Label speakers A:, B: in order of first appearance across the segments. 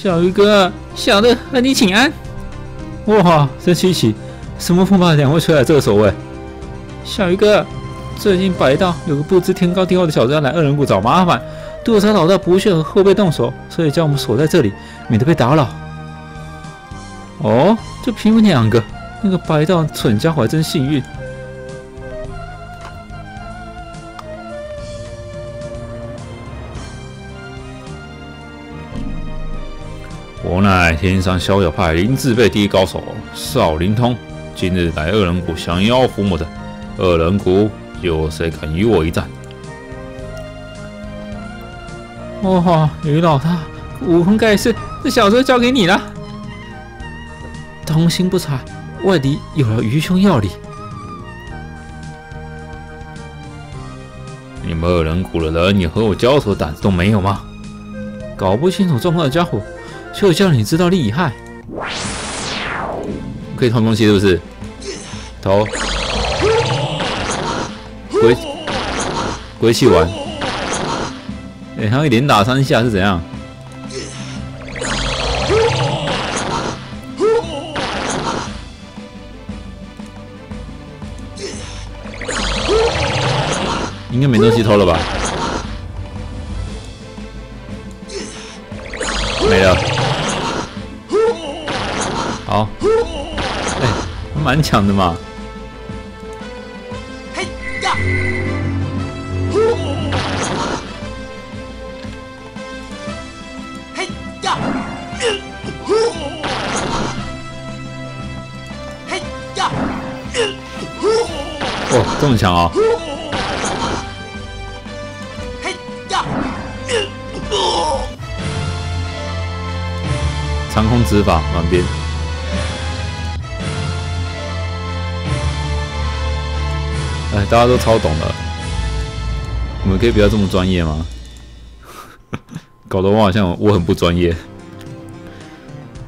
A: 小鱼哥，小的和你请安。
B: 哇，真稀奇，什么风把两位吹来这个守卫？
A: 小鱼哥，最近白道有个不知天高地厚的小子要来恶人谷找麻烦，杜莎老大不屑和后辈动手，所以叫我们锁在这里，免得被打扰。哦，就凭你们两个，那个白道蠢家伙还真幸运。
B: 天山逍遥派林志辈第一高手少林通，今日来恶人谷降妖伏魔的。恶人谷有谁敢与我一战？
A: 哇，于老大武功盖世，这小子交给你了。童心不察，外敌有了愚兄要礼。
B: 你们恶人谷的人，你和我交手的胆子都没有吗？
A: 搞不清楚状况的家伙。就叫你知道厉害，
B: 可以偷东西是不是？偷，鬼鬼气丸，哎，他会连打三下是怎样？应该没东西偷了吧？没了。蛮强的嘛。嘿呀！嘿呀！嘿呀！哦，这么强啊！嘿呀！长空指法，满边。大家都超懂的，我们可以不要这么专业吗？搞得我好像我很不专业。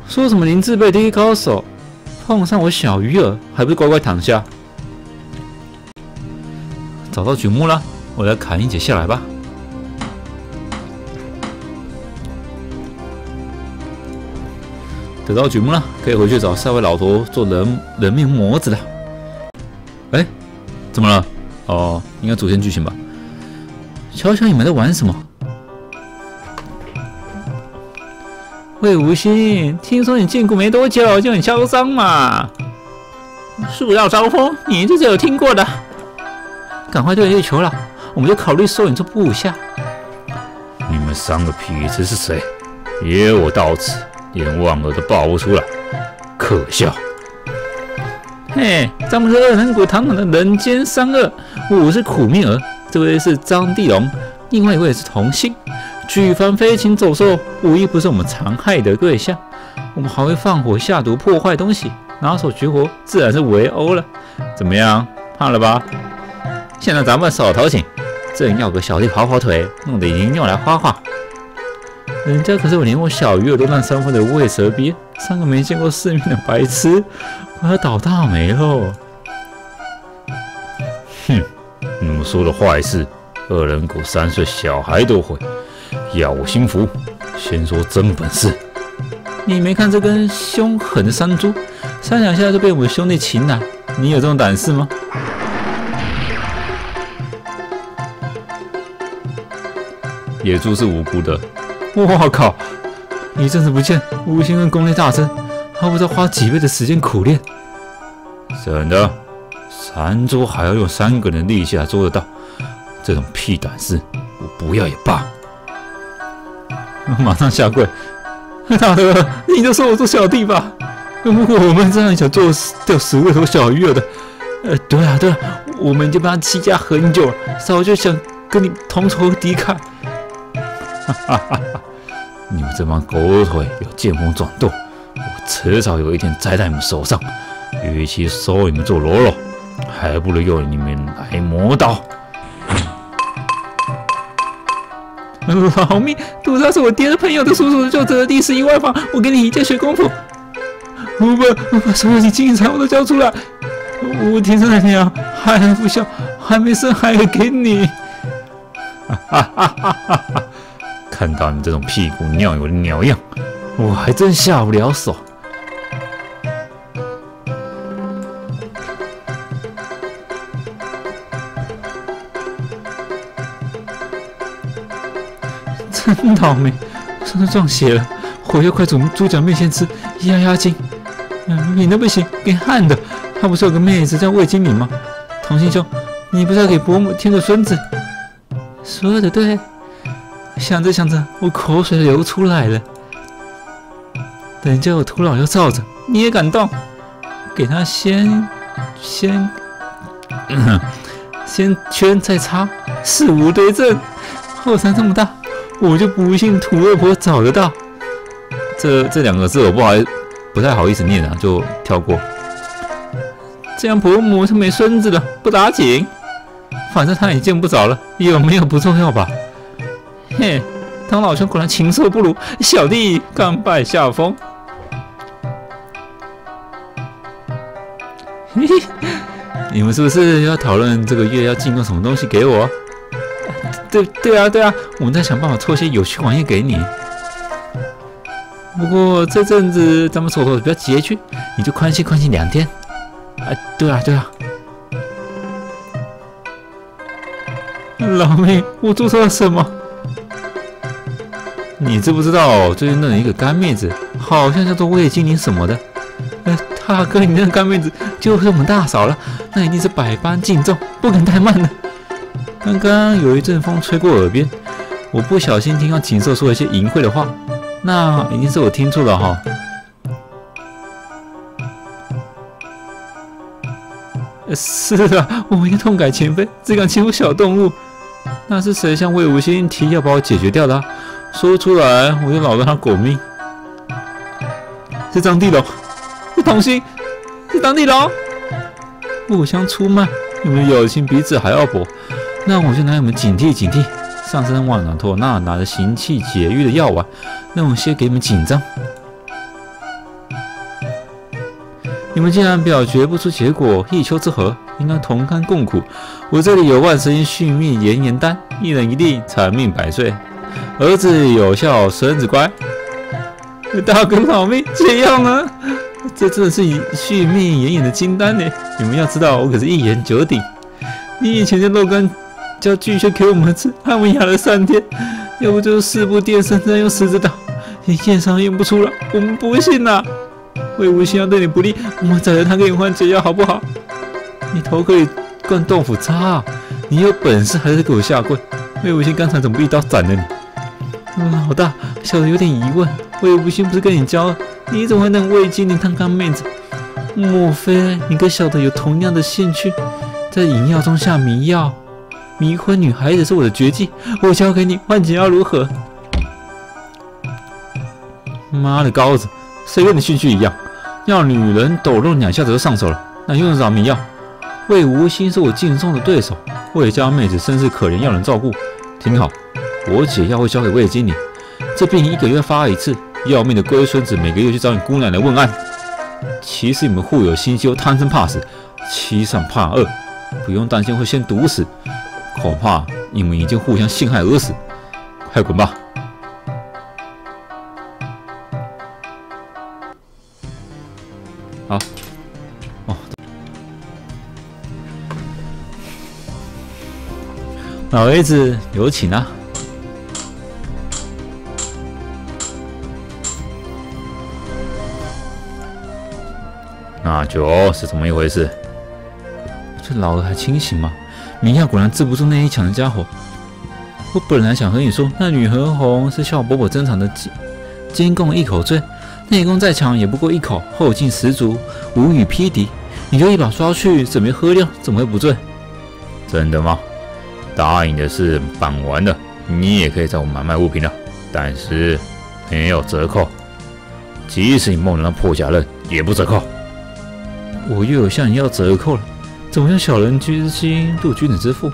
A: 说什么林志辈第一高手，碰上我小鱼儿，还不是乖乖躺下？
B: 找到举木了，我来砍一截下来吧。得到举木了，可以回去找三位老头做人人面模子了。哎。怎么了？哦，应该主线剧情吧。
A: 瞧瞧你们在玩什么？魏无心，听说你进谷没多久就很嚣张嘛？树要招风，你这是有听过的。赶快对月球了，我们就考虑收你做部下。
B: 你们三个痞子是谁？约我到此，连望儿都抱不出来，可笑。
A: 嘿，咱们是二人谷堂堂的人间三恶，我是苦命儿，这位是张地龙，另外一位是童心。举凡飞禽走兽，无一不是我们残害的对象。我们还会放火下毒，破坏东西，拿手绝活自然是围殴了。怎么样，怕了吧？现在咱们手头紧，正要个小弟跑跑腿，弄得银用来花花。人家可是我连我小鱼儿都让三分的喂蛇鳖，三个没见过世面的白痴。我要倒大霉喽！
B: 哼，你们说的坏事，恶人谷三岁小孩都会，要我心服？先说真本事。
A: 你没看这根凶狠的山猪，三两下就被我们兄弟擒了，你有这种胆识吗？
B: 野猪是无辜的。
A: 我靠！一阵子不见，无心跟功力大增。还不知道花几倍的时间苦练，
B: 真的，三桌还要用三个人力气才做得到，这种屁胆事，我不要也罢。
A: 马上下跪，大哥，你就收我做小弟吧。如果我们真的想做掉十位头小鱼儿的，呃，对啊对啊，我们已经帮他欺家很久了，早就想跟你同仇敌忾。
B: 哈哈哈哈！你们这帮狗腿有见风转舵。我迟早有一天栽在你们手上，与其收你们做喽啰，还不如用你们来磨刀。
A: 老命，杜莎是我爹的朋友的叔叔，就得第十一万房，我给你一剑学功夫。我把我把所有的金银财物都交出来，我天生的娘，还不孝，还没生孩子给你。
B: 哈哈哈哈哈！看到你这种屁股尿油的鸟样。我还真下不了手。
A: 真倒霉，身上撞邪了，火要快从猪脚面前吃，压压惊。嗯，你那不行，给焊的。他不是有个妹子叫魏金敏吗？同心兄，你不是要给伯母添个孙子？说的对。想着想着，我口水都流出来了。等叫我徒劳要罩着，你也敢动？给他先先 先圈再插，事无对证。后山这么大。我就不信土二婆找得到
B: 这这两个字，我不好不太好意思念啊，就跳过。
A: 这样伯母是没孙子了，不打紧，反正他也见不着了，有没有不重要吧？嘿，当老兄果然禽兽不如，小弟甘拜下风。嘿嘿，
B: 你们是不是要讨论这个月要进贡什么东西给我？
A: 对对啊对啊，我们在想办法凑些有趣玩意给你。不过这阵子咱们手头比较拮据，你就宽心宽心两天。哎，对啊对啊。老妹，我做错了什么？
B: 你知不知道最近认了一个干妹子，好像叫做魏精灵什么的。
A: 呃，大哥你那干妹子就是我们大嫂了，那一定是百般敬重，不敢怠慢的。刚刚有一阵风吹过耳边，我不小心听到锦瑟说了一些淫秽的话，那一定是我听错了哈。是啊，我一定痛改前非，只敢欺负小动物。那是谁向魏无心提要把我解决掉的？说出来，我就饶了他狗命。是张地龙，是童心，是张地龙。互相出卖，你们友情彼此还要薄。那我就拿你们警惕警惕。上山万朗托那拿着行气解郁的药丸，那我先给你们紧张。你们既然表决不出结果，一丘之貉，应该同甘共苦。我这里有万神续命延年丹，一人一粒，长命百岁。儿子有孝，孙子乖。大哥老命，这样啊？这真的是续命延年的金丹呢。你们要知道，我可是一言九鼎。你以前的肉根。叫巨蟹给我们吃，害我们养了三天。要不就是四部电身上用十字刀，你剑伤用不出了，我们不信呐。魏无心要对你不利，我们找人他给你换解药好不好？你头可以灌豆腐渣，你有本事还是给我下跪？魏无心刚才怎么一刀斩了你？老大，小的有点疑问，魏无心不是跟你交，你怎么会能魏精灵当干妹子？莫非你跟小的有同样的兴趣，在饮药中下迷药？迷昏女孩子是我的绝技，我教给你换解药如何？妈的高子，谁跟你兴趣一样？要女人抖动两下子就上手了，那用得着迷药？魏无心是我敬重的对手，魏家妹子身世可怜，要人照顾。听好，我解药会交给魏经理，这病一个月发一次，要命的龟孙子每个月去找你姑奶奶问案。其实你们互有心机，又贪生怕死，欺上怕恶，不用担心会先毒死。恐怕你们已经互相陷害而死，快滚吧！好，哦，老爷子有请啊！
B: 那酒是怎么一回事？
A: 这老儿还清醒吗？明耀果然治不住那一抢的家伙。我本来想和你说，那女和红是笑伯伯珍藏的金金贡一口醉，内功再强也不过一口，后劲十足，无与匹敌。你就一把抓去，准备喝掉，怎么会不醉？
B: 真的吗？答应的事办完了，你也可以在我买卖物品了，但是没有折扣。即使你梦到那破假刃，也不折扣。
A: 我又有向你要折扣了。怎么用小人之心度君子之腹？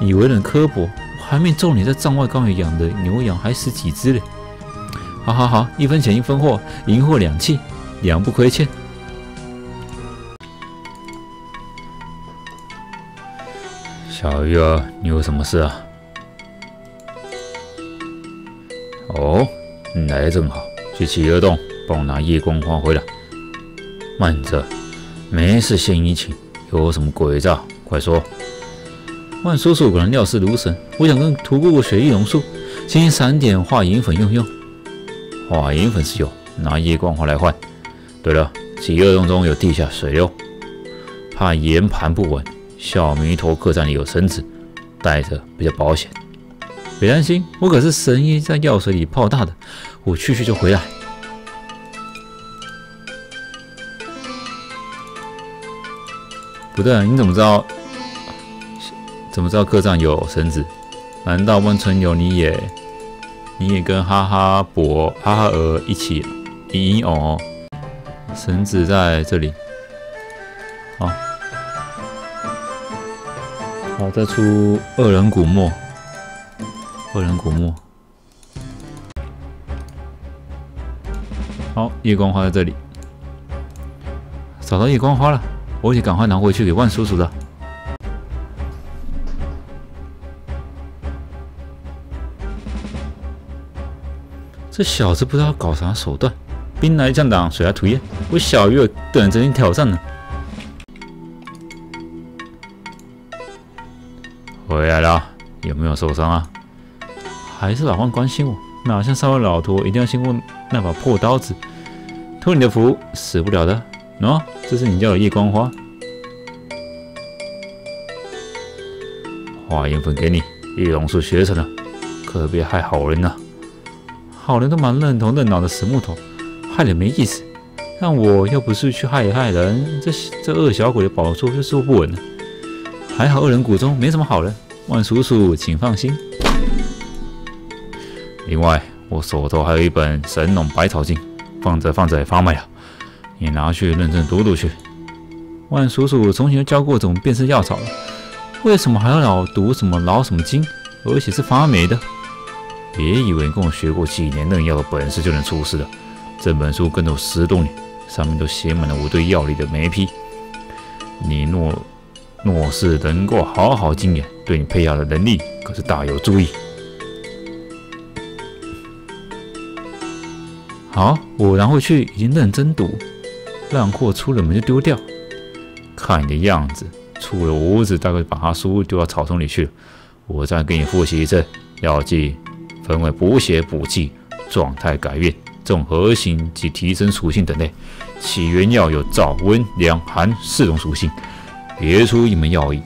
A: 以为人刻薄，我还没揍你在帐外高原养的牛羊还死几只嘞！好好好，一分钱一分货，银货两讫，两不亏欠。
B: 小玉儿，你有什么事啊？哦，你来的正好，去企鹅洞帮我拿夜光花回来。慢着，没事献殷勤，有什么诡诈，快说。
A: 万叔叔果然料事如神，我想跟屠姑姑学易容术，请你撒点化银粉用用。
B: 化银粉是有，拿夜光花来换。对了，企鹅洞中有地下水流，怕岩盘不稳，小弥陀客栈里有绳子，带着比较保险。
A: 别担心，我可是神医在药水里泡大的，我去去就回来。
B: 不对啊，你怎么知道？怎么知道客栈有绳子？难道温春游你也你也跟哈哈伯、哈哈鹅一起？咦哦，绳子在这里。好，好，再出二人古墓。二人古墓。好，夜光花在这里。
A: 找到夜光花了，我得赶快拿回去给万叔叔的。这小子不知道搞啥手段，兵来将挡，水来土掩。我小鱼儿等着你挑战呢。
B: 回来了，有没有受伤啊？
A: 还是老万关心我，哪像三位老头一定要先问那把破刀子。托你的福，死不了的。喏，这是你叫的夜光花，
B: 化银粉给你。易容术学成了，可别害好人呐。
A: 好人都蛮认同认老的死木头，害人没意思。但我又不是去害一害人，这这恶小鬼的宝座就坐不稳了。还好恶人谷中没什么好人，万叔叔请放心。
B: 另外，我手头还有一本《神农百草经》，放着放着也发霉了，你拿去认真读读去。
A: 万叔叔从前教过怎么辨识药草了，为什么还要老读什么老什么经，而且是发霉的？
B: 别以为跟我学过几年认药的本事就能出事了。这本书跟有十多年，上面都写满了我对药理的没批。你若若是能够好好精研，对你配药的能力可是大有助益。
A: 好，我然后去已经认真读，烂货出了门就丢掉。
B: 看你的样子，出了屋子大概把他书丢到草丛里去了。我再给你复习一次，要记。分为补血、补气、状态改变、综合型及提升属性等类。起源药有燥、温、凉、寒四种属性，别出一门药医。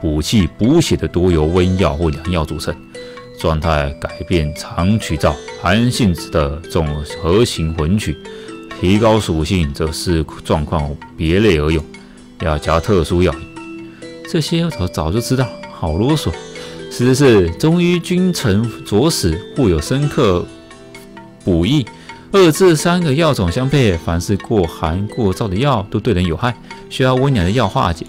B: 补气、补血的多由温药或凉药组成。状态改变常取燥、寒性子的综合型混取。提高属性则是状况别类而用，要加特殊药
A: 这些我早就知道，好啰嗦。实是中医君臣佐使，互有深刻补益。二至三个药种相配，凡是过寒过燥的药都对人有害，需要温凉的药化解。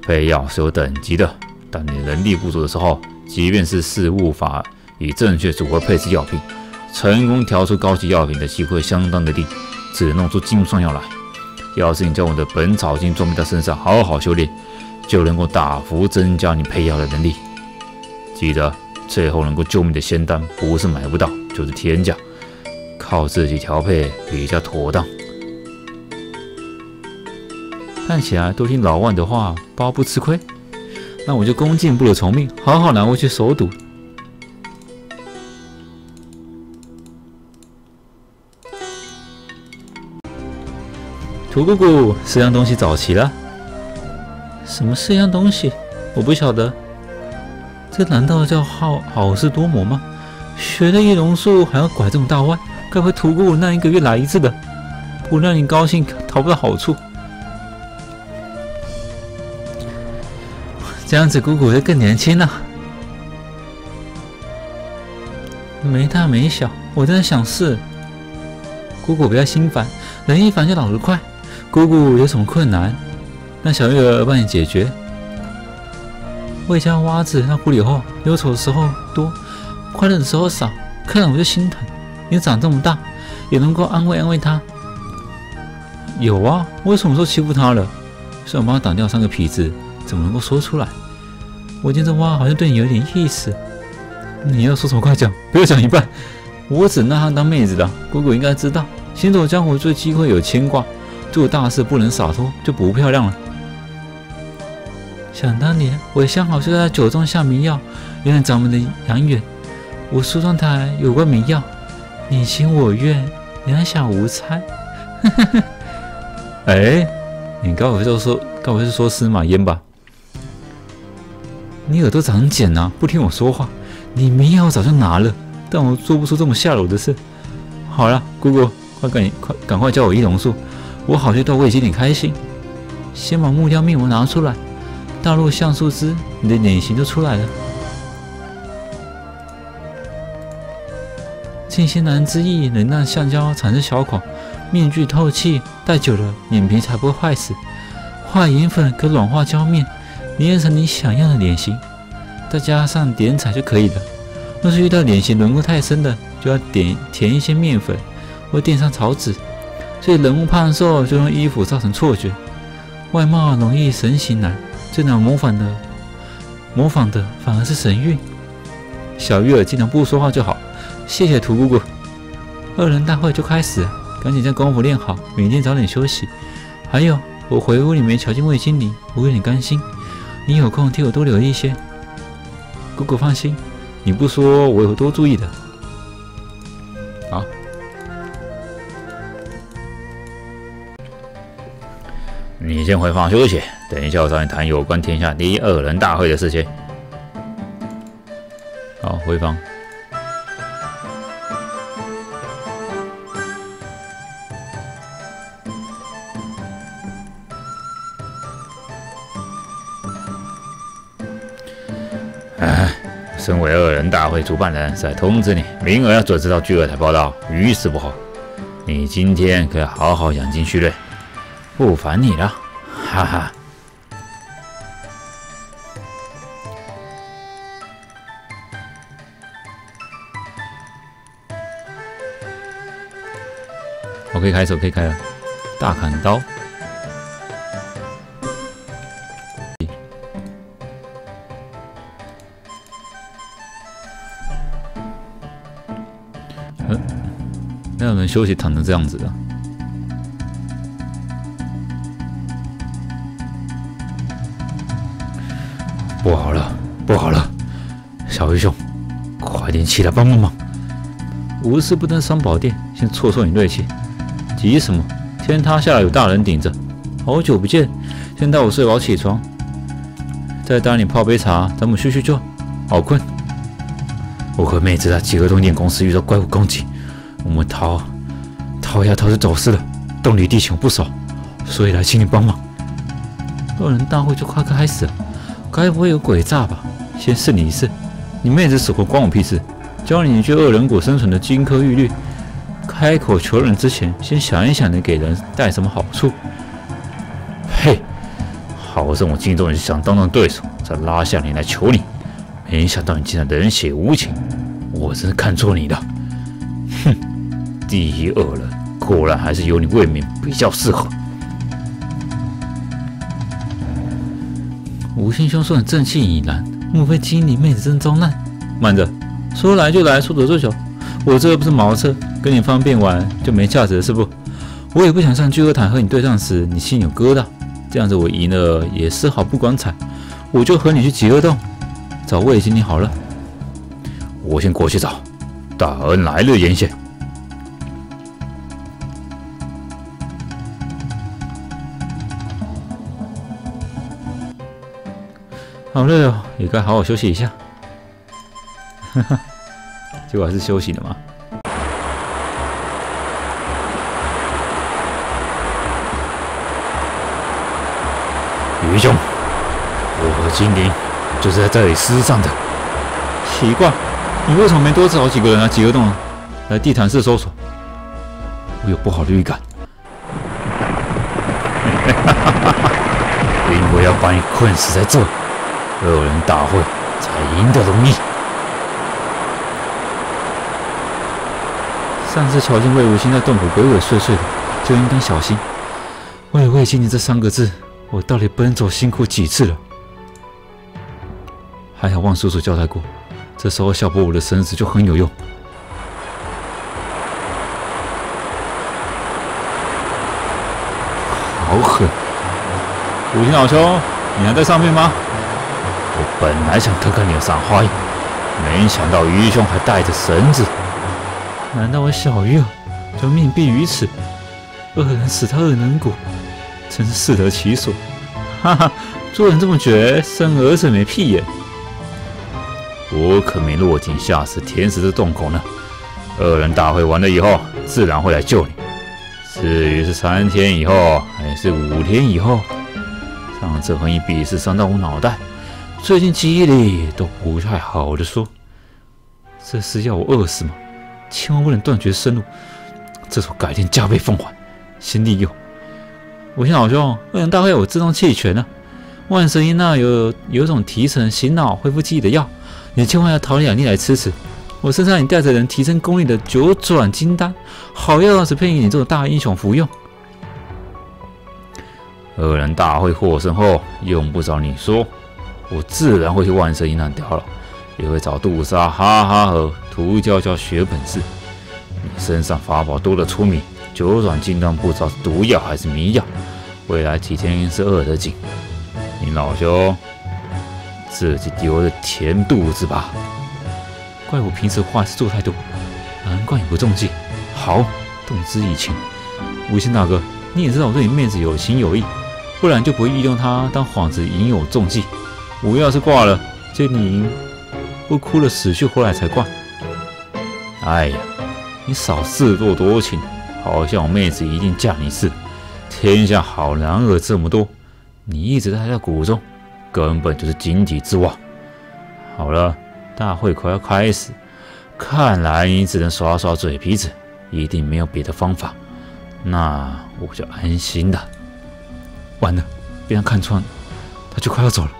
B: 配药是有等级的，当你能力不足的时候，即便是事物法以正确组合配置药品，成功调出高级药品的机会相当的低，只能弄出金算药来。要是你将我的《本草经》装备在身上，好好修炼，就能够大幅增加你配药的能力。记得，最后能够救命的仙丹不是买不到，就是天价，靠自己调配比较妥当。
A: 看起来都听老万的话，包不吃亏。那我就恭敬不如从命，好好拿回去守赌。图姑姑，四样东西找齐了。什么四样东西？我不晓得。这难道叫好好事多磨吗？学了易容术还要拐这么大弯，该不会图姑姑那一个月来一次的，不让你高兴，讨不到好处。这样子姑姑就更年轻了，没大没小。我在想是姑姑不要心烦，人一烦就老得快。姑姑有什么困难，让小月儿帮你解决。魏家娃子那里后，忧愁的时候多，快乐的时候少，看了我就心疼。你长这么大，也能够安慰安慰他。有啊，我什么时候欺负他了？虽然帮他挡掉三个皮子，怎么能够说出来？我见这娃好像对你有点意思。你要说什么快讲，不要讲一半。我只拿她当妹子的，姑姑应该知道。行走江湖最忌讳有牵挂，做大事不能洒脱，就不漂亮了。想当年，我相好就在酒中下迷药，原来咱们的杨远。我梳妆台有关迷药，你情我愿，两小无猜。哎，你该不会就说，该不会是说司马烟吧？你耳朵长茧啊，不听我说话。你迷药早就拿了，但我做不出这么下流的事。好了，姑姑。快赶快赶快教我易容术，我好去逗魏经理开心。先把木雕面膜拿出来，大陆像素之，你的脸型就出来了。静心蓝之意能让橡胶产生小孔，面具透气，戴久了脸皮才不会坏死。画银粉可软化胶面，捏成你想要的脸型，再加上点彩就可以了。若是遇到脸型轮廓太深的，就要点填一些面粉。或垫上草纸，所以人物胖瘦就用衣服造成错觉。外貌容易神形难，最难模仿的，模仿的反而是神韵。小玉儿尽量不说话就好。谢谢涂姑姑。二人大会就开始，赶紧将功夫练好，明天早点休息。还有，我回屋里面瞧见魏经理，我有点甘心。你有空替我多留意一些。姑姑放心，你不说我也会多注意的。
B: 你先回房休息，等一下我找你谈有关天下第一二人大会的事情。
A: 好，回房。
B: 哎，身为二人大会主办人，在通知你，明儿要准时到聚二台报道，于事不好。你今天可要好好养精蓄锐。不烦你了，哈哈。
A: 我可以开手，可以开了。大砍刀。嗯，那有人休息躺成这样子的。
B: 不好了，不好了！小鱼兄，快点起来帮帮忙！
A: 无事不登三宝殿，先挫挫你锐气。急什么？天塌下来有大人顶着。好久不见，先带我睡饱起床，再带你泡杯茶，咱们叙叙旧。好困。
B: 我和妹子在极恶洞电公司遇到怪物攻击，我们逃，逃呀逃就走失了。洞里弟兄不少，所以来请你帮忙。
A: 二人大会就快开始了。该不会有鬼诈吧？先试你一试，你妹子死活关我屁事！教你一句恶人谷生存的金科玉律：开口求人之前，先想一想能给人带什么好处。
B: 嘿，好生我敬重你想当当对手，才拉下你来求你，没想到你竟然冷血无情，我真是看错你了。哼，第一恶人果然还是由你未免比较适合。
A: 吴心兄说很正气凛然，莫非金陵妹子真遭难？慢着，说来就来，说走就走。我这又不是毛车，跟你方便玩就没价值了是不？我也不想上聚合塔和你对战时你心有疙瘩，这样子我赢了也丝毫不光彩。我就和你去极恶洞找魏经理好了。
B: 我先过去找，大恩来日眼线。
A: 好累哦，也该好好休息一下。哈哈，结果还是休息了嘛。
B: 余兄，我和精灵就是在这里失散的。
A: 奇怪，你为什么没多找几个人啊？几个洞啊来地毯式搜索？
B: 我有不好的预感。哈哈哈哈哈！因为要把你困死在这。恶人大会才赢得容易。
A: 上次瞧见魏无羡在洞府鬼鬼祟祟的，就应当小心。为了“魏无羡”这三个字，我到底奔走辛苦几次了？还好万叔叔交代过，这时候小波五的绳子就很有用。
B: 好狠！五行老兄，你还在上面吗？我本来想偷看你的赏花，没想到愚兄还带着绳子。
A: 难道我小鱼儿就命毙于此？恶人死他恶人谷，真是适得其所。哈哈，做人这么绝，生儿子没屁眼。
B: 我可没落井下石，填死这洞口呢。恶人大会完了以后，自然会来救你。至于是三天以后还是五天以后，上次和你比试伤到我脑袋，最近记忆力都不太好的说。
A: 这是要我饿死吗？千万不能断绝生路，这我改天加倍奉还。先利用。五星老兄，恶人大会有自动弃权呢。万神医那有有种提神醒脑、恢复记忆的药，你千万要讨两粒来吃吃。我身上已带着能提升功力的九转金丹，好药只配你这种大英雄服用。
B: 恶人大会获胜后，用不着你说，我自然会去万神医那调了，也会找杜莎、哈哈和涂娇娇学本事。你身上法宝多得出名，九转金丹不知道是毒药还是迷药，未来几天是饿得紧。你老兄自己丢的填肚子吧。
A: 怪我平时坏事做太多，难怪你不中计。好，动之以情。无心大哥，你也知道我对你妹子有情有义，不然就不会利用她当幌子引诱中计。我要是挂了，这你不哭了死去活来才怪。
B: 哎呀，你少自作多情，好像我妹子一定嫁你似的。天下好男儿这么多，你一直待在谷中，根本就是井底之蛙。好了。大会快要开始，看来你只能耍耍嘴皮子，一定没有别的方法。那我就安心了。
A: 完了，被他看穿，他就快要走了，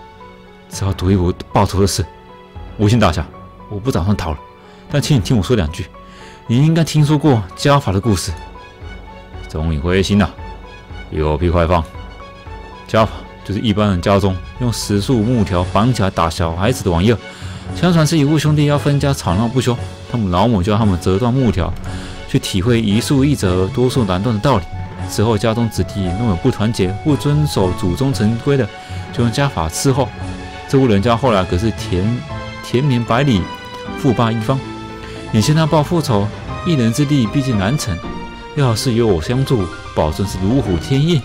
A: 只好赌一赌报仇的事。无心大侠，我不打算逃了，但请你听我说两句。你应该听说过家法的故事。
B: 终于灰心了，有屁快放。
A: 家法就是一般人家中用石树木条绑起来打小孩子的玩意儿。相传是一户兄弟要分家，吵闹不休。他们老母教他们折断木条，去体会一树一折，多树难断的道理。之后家中子弟若有不团结、不遵守祖宗成规的，就用家法伺候。这户人家后来可是田田绵百里，富霸一方。你现在报复仇，一人之力毕竟难成。要是有我相助，保证是如虎添翼。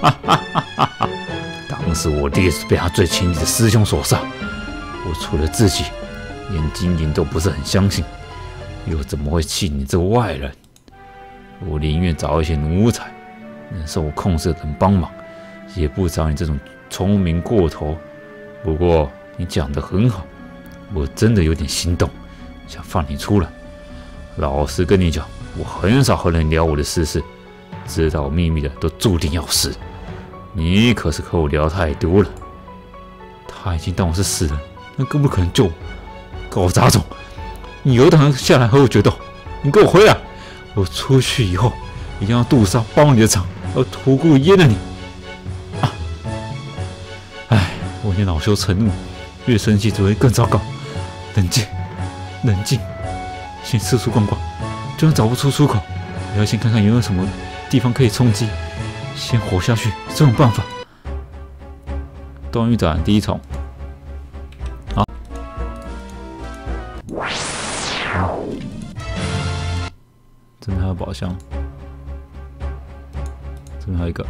B: 哈哈哈哈哈！当时我爹是被他最亲近的师兄所杀。我除了自己，连金银都不是很相信，又怎么会信你这个外人？我宁愿找一些奴才，能受我控制的人帮忙，也不找你这种聪明过头。不过你讲的很好，我真的有点心动，想放你出来。老实跟你讲，我很少和人聊我的私事，知道我秘密的都注定要死。你可是和我聊太多了，
A: 他已经当我是死人。那更不可能救我！狗杂种！你有胆下来和我决斗？你给我回来！我出去以后一定要杜莎包你的场，要屠菇阉了你！哎，我念恼羞成怒，越生气只会更糟糕。冷静，冷静，先四处逛逛，就算找不出出口，也要先看看有没有什么地方可以冲击，先活下去。这种办法。
B: 东域斩第一重。好这边还有宝箱，这边还有一个。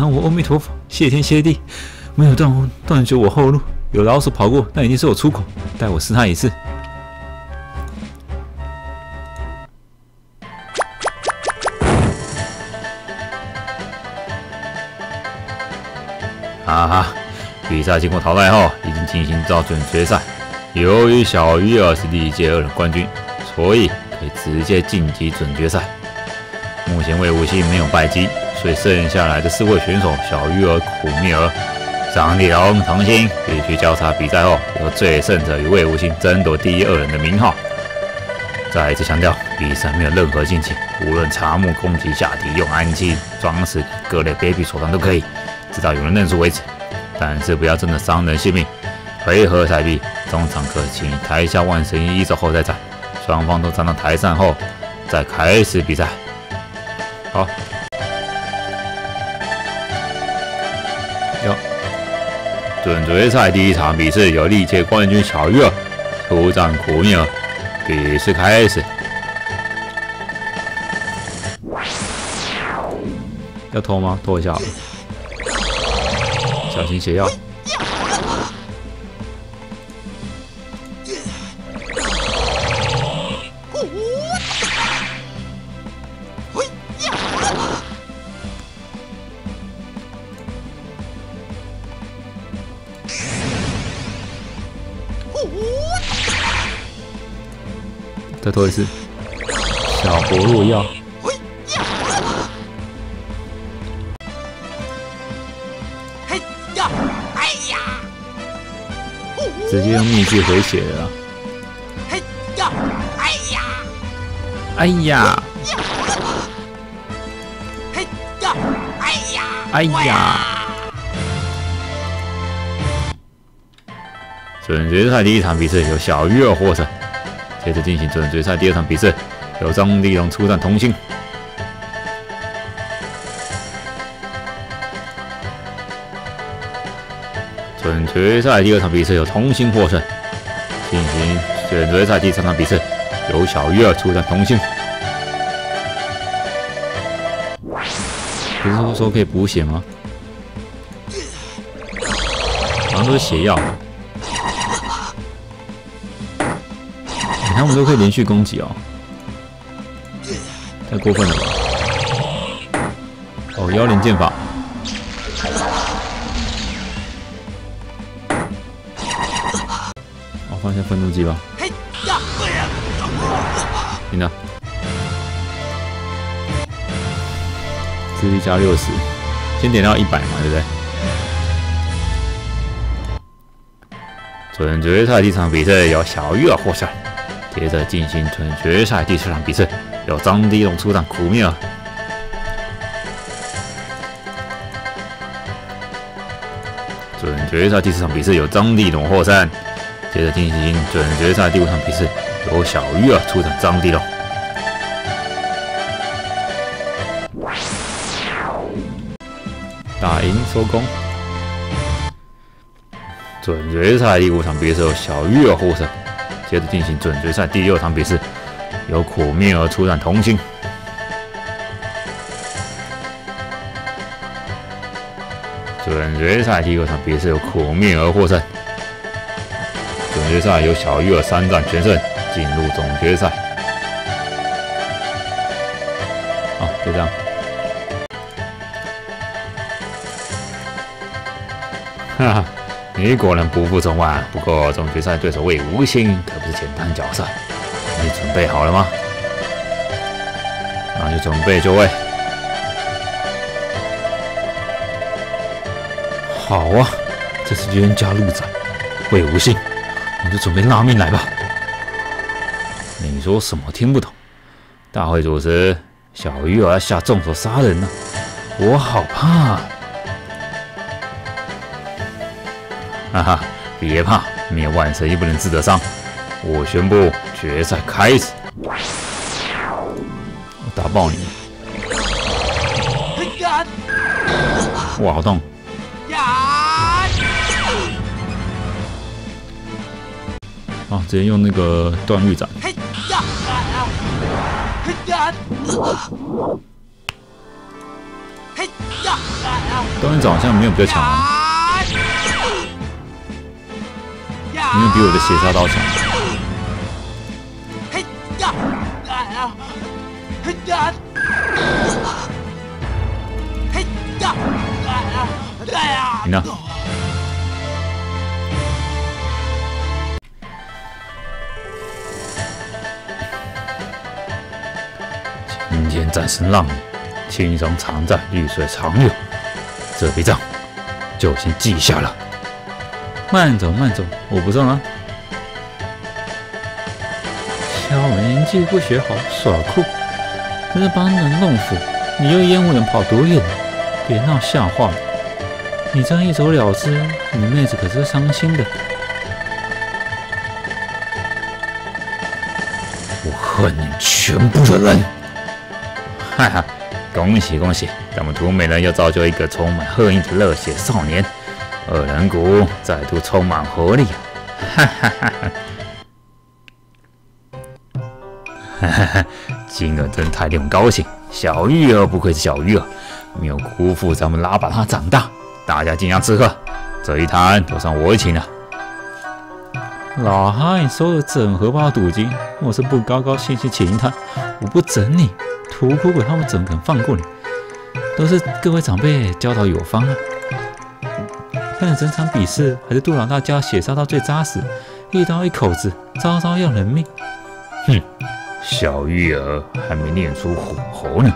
A: 南无阿弥陀佛，谢天谢地，没有断断绝我后路。有老鼠跑过，那一定是我出口，待我试他一次。
B: 哈哈，比赛经过淘汰后，已经进行到准决赛。由于小鱼儿是历届二人冠军，所以可以直接晋级准决赛。目前魏无羡没有败绩，所以剩下来的四位选手小鱼儿、苦蜜儿、张立龙、唐鑫必须交叉比赛后，由最胜者与魏无羡争夺第一二人的名号。再次强调，比赛没有任何禁忌，无论查木攻击下体、用暗器、装饰各类卑鄙手段都可以，直到有人认输为止。但是不要真的伤人性命。回合赛毕，中场可请台下万神医走后再战。双方都站到台上后，再开始比赛。好，准决赛第一场比赛由历届冠军小鱼儿出战苦命儿，比试开始。要偷吗？偷一下，小心血药。再偷一次，小薄弱药。直接用秘技回血了。嘿呀！哎呀！哎呀！嘿呀！哎呀！哎呀！准决赛第一场比赛由小鱼儿获胜，接着进行准决赛第二场比赛，由张立龙出战童星。准决赛第二场比赛由童星获胜，进行准决赛第三场比赛由小鱼儿出战童星。不是说可以补血吗？好像都是血药。他们都可以连续攻击哦，太过分了吧？哦，妖灵剑法。放下愤怒机吧。你呢？智力加六十，先点到一百嘛，对不对？准决赛第一场比赛由小鱼儿获胜，接着进行准决赛第四场比赛，由张迪龙出战苦命儿。准决赛第四场比赛由张立龙获胜。接着进行准决赛第五场比赛，由小鱼儿出战张地龙，打赢收工。准决赛第五场比赛由小鱼儿获胜。接着进行准决赛第六场比赛，由苦命儿出战童星。准决赛第六场比赛由苦命儿获胜。总决赛由小鱼儿三战全胜，进入总决赛。好，就这样。哈哈，你果然不负众望。不过总决赛对手魏无心可不是简单角色。你准备好了吗？那就准备就位。好啊，这是冤家路窄，魏无心。你就准备拉命来吧！你说什么听不懂？大会主持，小鱼儿下重手杀人呢，我好怕！哈哈，别怕，没有万神也不能治得伤。我宣布决赛开始，我打爆你！哇，好痛！啊！直接用那个断律斩。断律斩好像没有比较强啊，你比我的血杀刀强。你呢？今天战胜浪女，轻松常在，绿水长流。这笔账就先记下了。慢走，慢走，我不送啊！小年纪不学好，耍酷，真是帮人弄斧。你又烟雾人跑多远？别闹笑话了！你这样一走了之，你妹子可是伤心的。我。恨你全部的人！哈哈，恭喜恭喜，咱们图美人又造就一个充满恨意的热血少年，二人谷再度充满活力！哈哈哈哈！哈哈哈，金儿真太令我高兴，小玉儿不愧是小玉儿，没有辜负咱们拉把他长大，大家尽量吃喝，这一摊都算我请了。
A: 老汉收了整荷包赌金，我是不高高兴兴请一摊，我不整你，屠哭鬼他们怎肯放过你？都是各位长辈教导有方啊！看了整场比试，还是杜老大教血烧到最扎实，一刀一口子，招招要人命。
B: 哼！小玉儿还没练出火候呢，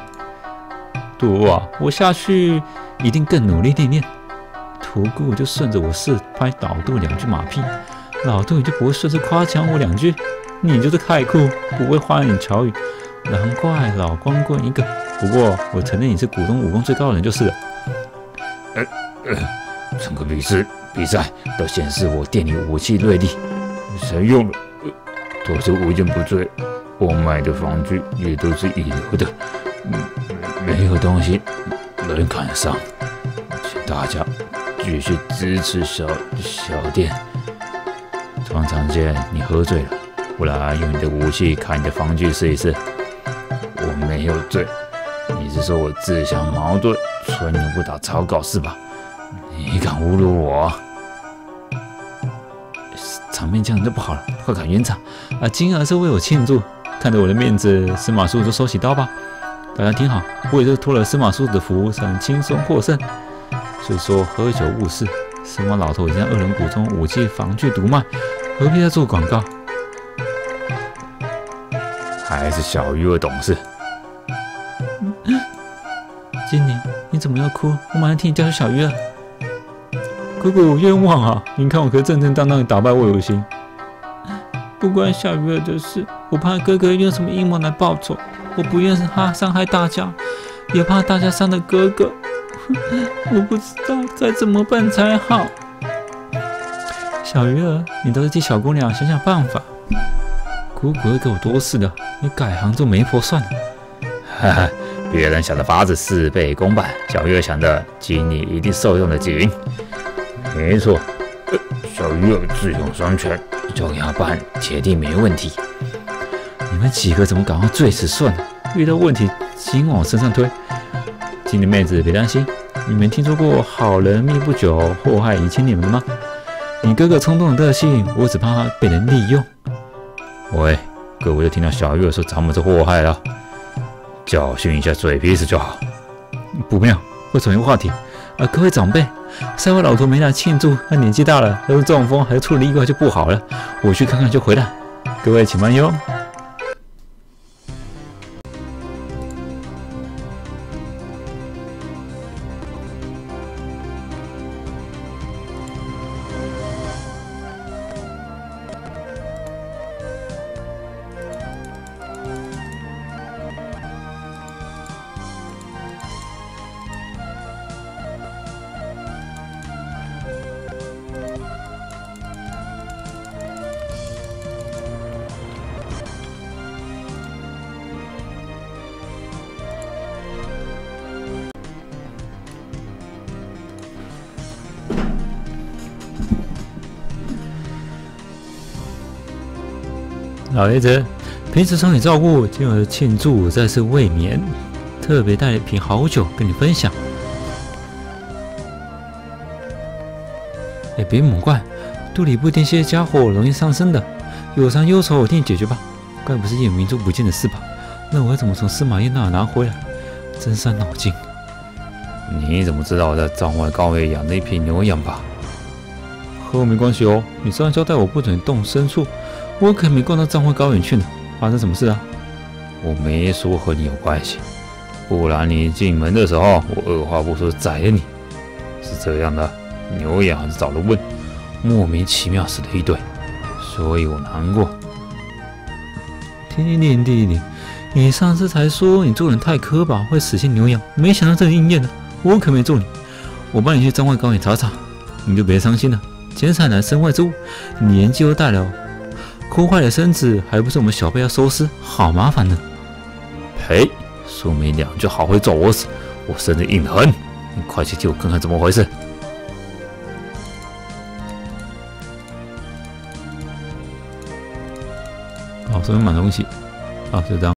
A: 杜啊！我下去一定更努力练练。屠姑就顺着我是拍老杜两句马屁，老杜也就不会顺势夸奖我两句。你就是太酷，不会花言巧语，难怪老光棍一个。不过我承认你是股东武功最高的人就是了。
B: 呃呃，整个比试比赛都显示我店里武器锐利，谁用了都是无坚不摧。我买的防具也都是一流的，没有东西能砍伤。请大家继续支持小小店。庄长见你喝醉了，不然用你的武器砍你的防具试一试。我没有醉，你是说我自相矛盾，吹牛不打草稿是吧？你敢侮辱我？
A: 场面这样就不好了，快赶原场！啊，金儿是为我庆祝。看着我的面子，司马叔就收起刀吧。大家听好，我也是托了司马叔的福，才能轻松获胜。所以说，喝酒误事。司马老头已经二人谷中武器防具毒卖，何必再做广告？
B: 还是小鱼儿懂事。
A: 经理，你怎么要哭？我马上替你叫出小鱼儿。哥哥，我冤枉啊！你看我可正正当当的打败魏有心。不关小鱼儿的事，我怕哥哥用什么阴谋来报仇，我不愿他伤害大家，也怕大家伤了哥哥，我不知道该怎么办才好。小鱼儿，你都是替小姑娘想想办法，姑姑会给我多事的，你改行做媒婆算了。
B: 哈哈，别人想的法子事倍功半，小鱼儿想的经理一定受用的紧。没错，小鱼儿智勇双全。交给他办，铁定没问题。
A: 你们几个怎么搞到最迟算了？遇到问题尽往身上推。经理妹子别担心，你们听说过好人命不久，祸害遗千年们吗？你哥哥冲动的个性，我只怕他被人利用。
B: 喂，各位都听到小鱼儿说咱们是祸害了，教训一下嘴皮子就好。
A: 不妙，会转移话题。啊，各位长辈。三位老头没来庆祝，他年纪大了，要是中风，还出了意外就不好了。我去看看就回来，各位请慢用。老爷子，平时受你照顾，今儿庆祝再次未眠，特别带了一瓶好酒跟你分享。哎，别猛灌，肚里不定些家伙容易伤身的，有伤忧愁我替你解决吧。怪不是夜明珠不见的事吧？那我要怎么从司马懿那拿回来？真伤脑筋。
B: 你怎么知道我在帐外高位养的一匹牛羊吧？
A: 和我没关系哦，你这样交代我不准动牲畜。我可没逛到藏会高原去呢，发生什么事啊？
B: 我没说和你有关系，不然你进门的时候，我二话不说宰了你。是这样的，牛眼还是找了问，莫名其妙死了一堆，所以我难过。
A: 停停停停停！你上次才说你做人太磕巴，会死性牛羊，没想到这应验了。我可没揍你，我帮你去藏外高原查查，你就别伤心了。钱财乃身外之物，年纪又大了。枯坏了身子还不是我们小辈要收尸，好麻烦呢。
B: 呸！说没两句好会咒我死，我身子硬得很。你快去替我看看怎么回事。
A: 好，这边买东西，好，就这样。